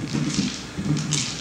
どうぞ。